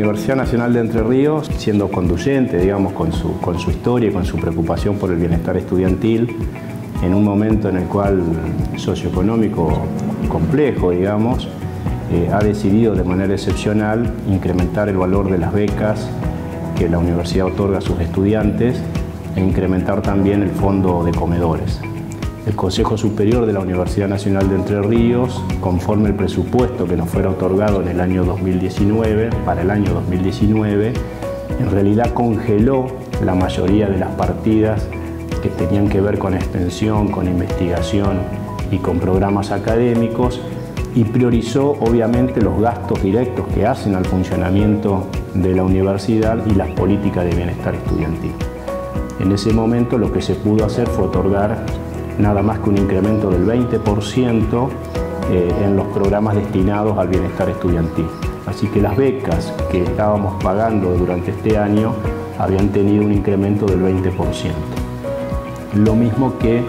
Universidad Nacional de Entre Ríos, siendo conducente, digamos, con su, con su historia y con su preocupación por el bienestar estudiantil, en un momento en el cual socioeconómico complejo, digamos, eh, ha decidido de manera excepcional incrementar el valor de las becas que la universidad otorga a sus estudiantes e incrementar también el fondo de comedores. El Consejo Superior de la Universidad Nacional de Entre Ríos, conforme el presupuesto que nos fuera otorgado en el año 2019, para el año 2019, en realidad congeló la mayoría de las partidas que tenían que ver con extensión, con investigación y con programas académicos y priorizó obviamente los gastos directos que hacen al funcionamiento de la universidad y las políticas de bienestar estudiantil. En ese momento lo que se pudo hacer fue otorgar nada más que un incremento del 20% eh, en los programas destinados al bienestar estudiantil. Así que las becas que estábamos pagando durante este año habían tenido un incremento del 20% lo mismo que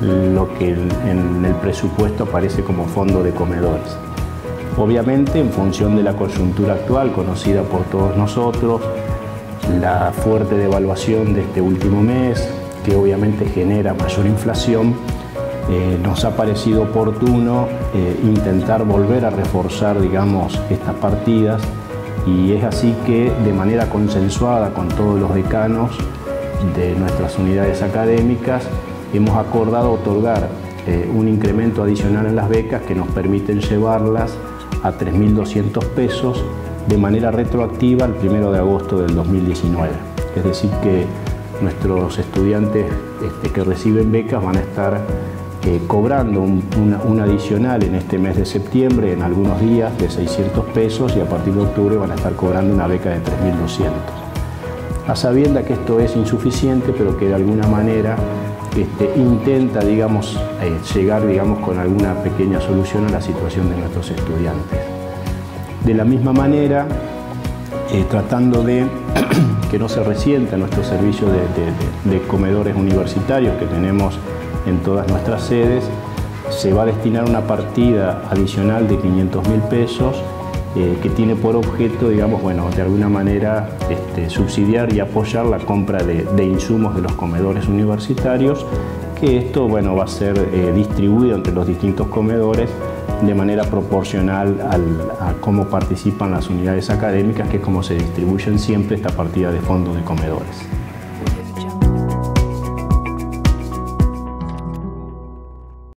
lo que en el presupuesto aparece como fondo de comedores. Obviamente, en función de la coyuntura actual conocida por todos nosotros, la fuerte devaluación de este último mes, que obviamente genera mayor inflación, eh, nos ha parecido oportuno eh, intentar volver a reforzar, digamos, estas partidas y es así que de manera consensuada con todos los decanos de nuestras unidades académicas hemos acordado otorgar eh, un incremento adicional en las becas que nos permiten llevarlas a 3.200 pesos de manera retroactiva al 1 de agosto del 2019. Es decir, que nuestros estudiantes este, que reciben becas van a estar eh, cobrando un, adicional en este mes de septiembre, en algunos días, de 600 pesos y a partir de octubre van a estar cobrando una beca de 3.200 a sabienda que esto es insuficiente, pero que de alguna manera este, intenta digamos, eh, llegar digamos, con alguna pequeña solución a la situación de nuestros estudiantes. De la misma manera, eh, tratando de que no se resienta nuestro servicio de, comedores universitarios que tenemos en todas nuestras sedes, se va a destinar una partida adicional de 500 mil pesos eh, que tiene por objeto, digamos, bueno, de alguna manera este, subsidiar y apoyar la compra de, insumos de los comedores universitarios, que esto, bueno, va a ser eh, distribuido entre los distintos comedores de manera proporcional a cómo participan las unidades académicas, que es como se distribuyen siempre esta partida de fondos de comedores.